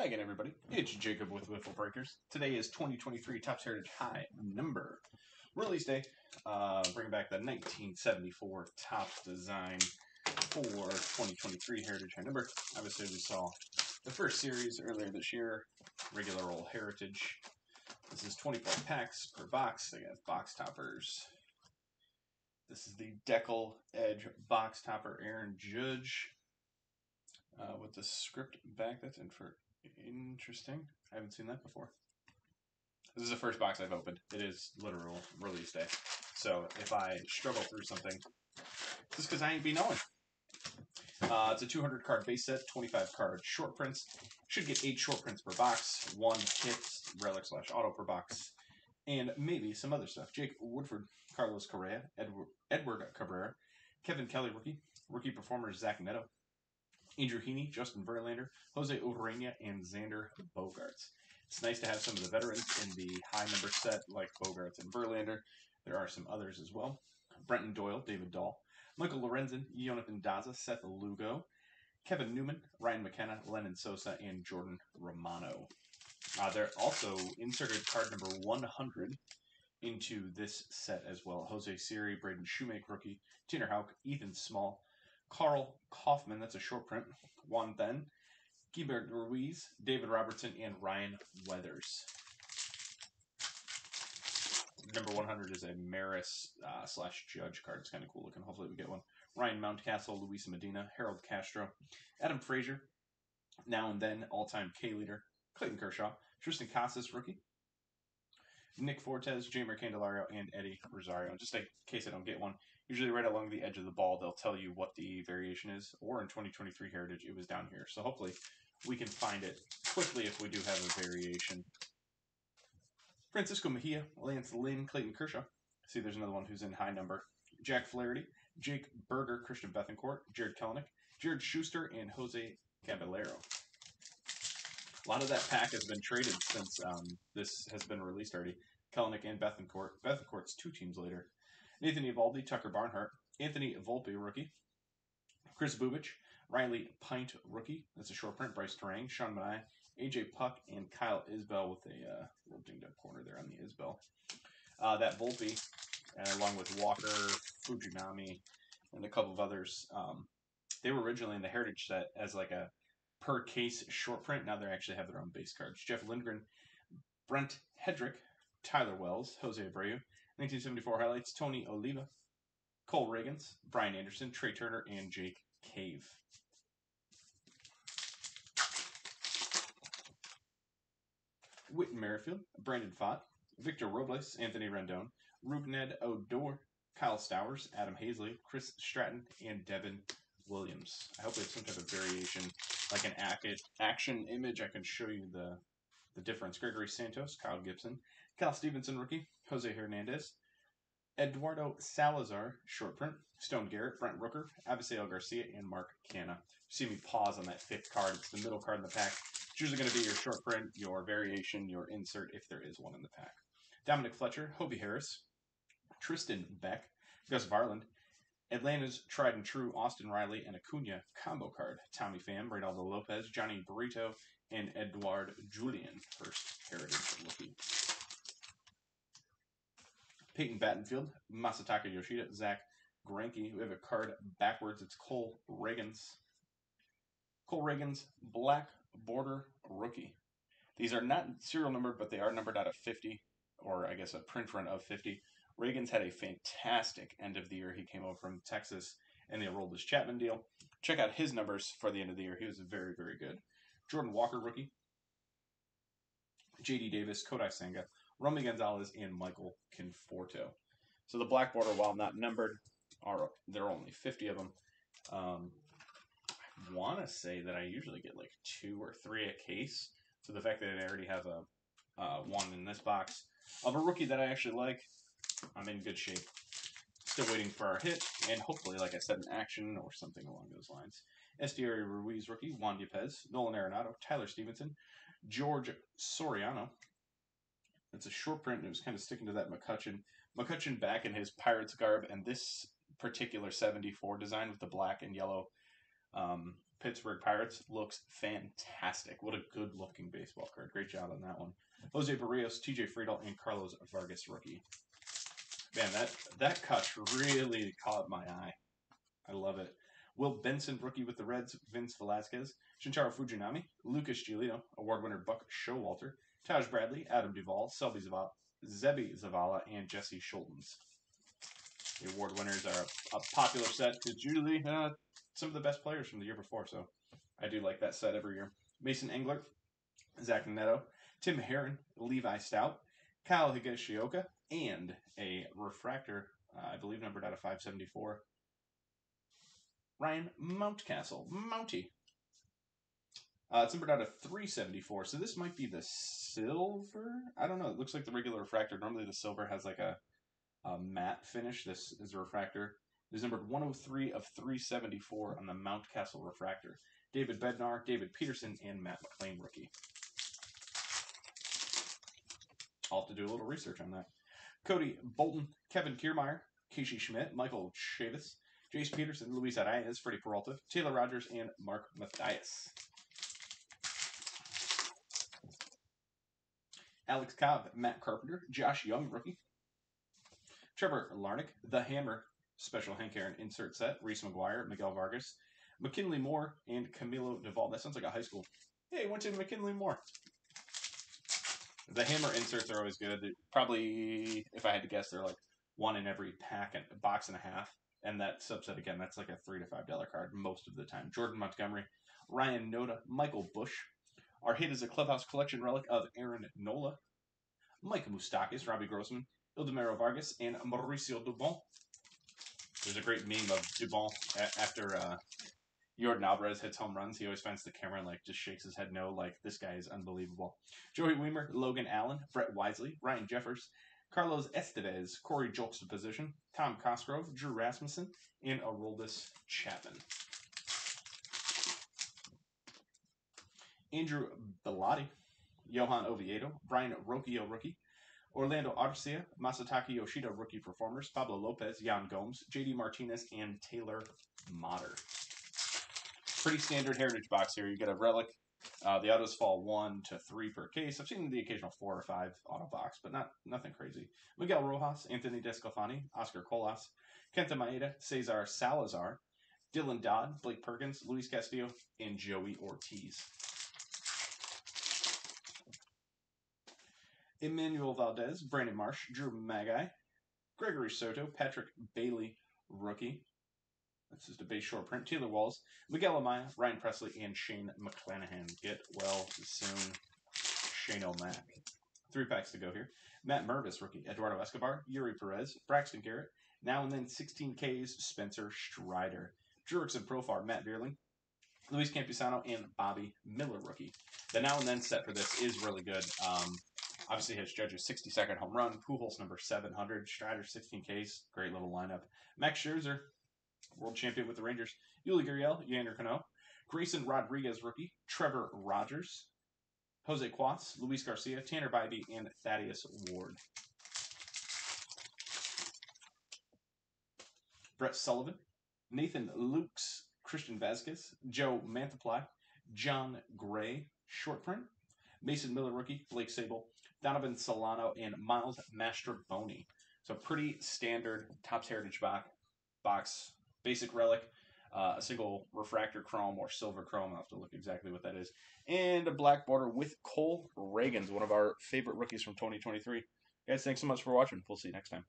Hi again, everybody. It's Jaycob with Wiffle Breakers. Today is 2023 Topps Heritage High number release day. Uh, bringing back the 1974 Topps design for 2023 Heritage High number. Obviously, we saw the first series earlier this year, regular old Heritage. This is 24 packs per box. They got box toppers. This is the Deckle Edge box topper Aaron Judge. Uh, with the script back. That's in for interesting. I haven't seen that before. This is the first box I've opened. It is literal release day. So if I struggle through something, just because I ain't be knowing. Uh, it's a 200 card base set, 25 card short prints. Should get eight short prints per box, one hits, relic slash auto per box, and maybe some other stuff. Jake Woodford, Carlos Correa, Edward, Edward Cabrera, Kevin Kelly rookie, rookie performer Zach Neto, Andrew Heaney, Justin Verlander, Jose Urena, and Xander Bogaerts. It's nice to have some of the veterans in the high number set, like Bogaerts and Verlander. There are some others as well. Brenton Doyle, David Dahl, Michael Lorenzen, Jonathan Daza, Seth Lugo, Kevin Newman, Ryan McKenna, Lenyn Sosa, and Jordan Romano. Uh, they're also inserted card number 100 into this set as well. Jose Siri, Braden Shewmake, rookie, Tanner Houck, Ethan Small, Karl Kauffmann, that's a short print, Juan Then, Keibert Ruiz, David Robertson, and Ryan Weathers. Number 100 is a Maris uh, slash Judge card. It's kind of cool looking. Hopefully we get one. Ryan Mountcastle, Luisa Medina, Harold Castro, Adam Frazier, now and then all-time K leader, Clayton Kershaw, Triston Casas, rookie, Nick Fortes, Jeimer Candelario, and Eddie Rosario. Just in case I don't get one, usually right along the edge of the ball, they'll tell you what the variation is. Or in 2023 Heritage, it was down here. So hopefully we can find it quickly if we do have a variation. Francisco Mejia, Lance Lynn, Clayton Kershaw. See, there's another one who's in high number. Jack Flaherty, Jake Burger, Christian Bethancourt, Jarred Kelenic, Jared Shuster, and Jose Caballero. A lot of that pack has been traded since um, this has been released already. Kelenic and Bethancourt. Bethancourt's two teams later. Nathan Eovaldi, Tucker Barnhart, Anthony Volpe, rookie. Kris Bubic, Riley Pint, rookie. That's a short print. Brice Turang, Sean Manaea, AJ Puk, and Kyle Isbel with a uh, little dinged up corner there on the Isbel. Uh, that Volpe, uh, along with Walker, Fujinami, and a couple of others, um, they were originally in the Heritage set as like a per case short print. Now they actually have their own base cards. Jeff Lindgren, Brent Hedrick, Tyler Wells, Jose Abreu, 1974 highlights, Tony Oliva, Cole Ragans, Brian Anderson, Trea Turner, and Jake Cave. Whit Merrifield, Brandon Pfaadt, Victor Robles, Anthony Rendon, Rougned Odor, Kyle Stowers, Adam Haseley, Chris Stratton, and Devin Williams. I hope we have some type of variation, like an action image. I can show you the the difference. Gregory Santos, Kyle Gibson, Cal Stevenson rookie, Jose Hernandez, Eduardo Salazar, short print, Stone Garrett, Brent Rooker, Avisail Garcia, and Mark Canha. See me pause on that fifth card. It's the middle card in the pack. It's usually going to be your short print, your variation, your insert, if there is one in the pack. Dominic Fletcher, Hobie Harris, Tristan Beck, Gus Varland, Atlanta's tried and true Austin Riley and Acuna combo card. Tommy Pham, Reynaldo Lopez, Jhony Brito, and Edouard Julien. first heritage rookie. Peyton Battenfield, Masataka Yoshida, Zack Greinke. We have a card backwards. It's Cole Ragans. Cole Ragans, black border rookie. These are not serial numbered, but they are numbered out of 50, or I guess a print run of 50. Ragans had a fantastic end of the year. He came over from Texas and they rolled his Chapman deal. Check out his numbers for the end of the year. He was very, very good. Jordan Walker, rookie. J.D. Davis, Kodai Senga, Romy Gonzalez, and Michael Conforto. So the black border, while not numbered, are there are only 50 of them. Um, I want to say that I usually get like two or three a case. So the fact that I already have a uh, one in this box of a rookie that I actually like, I'm in good shape. Still waiting for our hit, and hopefully, like I said, an action or something along those lines. Esteury Ruiz rookie, Juan Yepez, Nolan Arenado, Tyler Stephenson, George Soriano. It's a short print, and it was kind of sticking to that McCutchen. McCutchen back in his Pirates garb, and this particular 74 design with the black and yellow um, Pittsburgh Pirates looks fantastic. What a good looking baseball card. Great job on that one. Jose Berrios, TJ Friedl, and Carlos Vargas rookie. Man, that that cut really caught my eye. I love it. Will Benson, rookie with the Reds, Vince Velasquez, Shintaro Fujinami, Lucas Giolito, award winner Buck Showalter, Taj Bradley, Adam Duvall, Selby Zavala, Seby Zavala, and Jesse Scholtens. The award winners are a, a popular set because usually uh, some of the best players from the year before, so I do like that set every year. Mason Englert, Zach Neto, Tim Herrin, Levi Stout, Kyle Higashioka, and a refractor, uh, I believe numbered out of 574, Ryan Mountcastle. Mounty. Uh, it's numbered out of 374, so this might be the silver? I don't know. It looks like the regular refractor. Normally the silver has like a, a matte finish. This is a refractor. It is numbered 103 of 374 on the Mountcastle refractor. David Bednar, David Peterson, and Matt McLain rookie. I'll have to do a little research on that. Cody Bolton, Kevin Kiermaier, Casey Schmitt, Michael Chavis, Jace Peterson, Luis Arias, Freddy Peralta, Taylor Rogers, and Mark Mathias. Alex Cobb, Matt Carpenter, Josh Jung, rookie. Trevor Larnach, The Hammer, special Hank Aaron insert set, Reese McGuire, Miguel Vargas, McKinley Moore, and Camilo Doval. That sounds like a high school. Hey, went to McKinley Moore. The hammer inserts are always good. Probably, if I had to guess, they're like one in every pack and box and a half. And that subset again, that's like a three to five dollar card most of the time. Jordan Montgomery, Ryan Noda, Michael Busch. Our hit is a clubhouse collection relic of Aaron Nola, Mike Moustakas, Robbie Grossman, Ildemaro Vargas, and Mauricio Dubon. There's a great meme of Dubon after uh, Yordan Alvarez hits home runs. He always finds the camera and like just shakes his head no, like this guy is unbelievable. Joey Wiemer, Logan Allen, Brett Wisely, Ryan Jeffers, Carlos Estevez, Corey Juxtaposition, Tom Cosgrove, Drew Rasmussen, and Aroldis Chapman. Andrew Bellatti, Johan Oviedo, Brian Rocchio rookie, Orlando Arcia, Masataka Yoshida rookie performers, Pablo Lopez, Yan Gomes, JD Martinez, and Taylor Motter pretty standard heritage box here. You get a relic. Uh, the autos fall one to three per case. I've seen the occasional four or five auto box, but not nothing crazy. Miguel Rojas, Anthony Desclafani, Oscar Colas, Kenta Maeda, Cesar Salazar, Dylan Dodd, Blake Perkins, Luis Castillo, and Joey Ortiz. Emmanuel Valdez, Brandon Marsh, Drew Maggi, Gregory Soto, Patrick Bailey, rookie, this is the base short print. Taylor Walls, Miguel Amaya, Ryan Pressly, and Shane McClanahan. Get well soon, Shane O'Mac. Three packs to go here. Matt Mervis, rookie. Eduardo Escobar, Yuri Perez, Braxton Garrett. Now and then 16Ks, Spencer Strider. Jurickson Profar, Matt Vierling, Luis Campusano, and Bobby Miller, rookie. The now and then set for this is really good. Um, obviously has Judge's 60 second home run, Pujols number 700, Strider 16Ks, great little lineup. Max Scherzer, world champion with the Rangers. Yuli Gurriel, Yander Cano, Grayson Rodriguez, rookie, Trevor Rogers, Jose Cuas, Luis Garcia, Tanner Bibee, and Thaddeus Ward. Brett Sullivan, Nathan Lukes, Christian Vasquez, Joe Mantiply, Jon Gray, short print, Mason Miller, rookie, Blake Sabol, Donovan Solano, and Miles Mastrobuoni. So pretty standard Topps Heritage box, box basic relic, uh, a single refractor chrome or silver chrome. I'll have to look exactly what that is. And a black border with Cole Ragans, one of our favorite rookies from 2023. Guys, thanks so much for watching. We'll see you next time.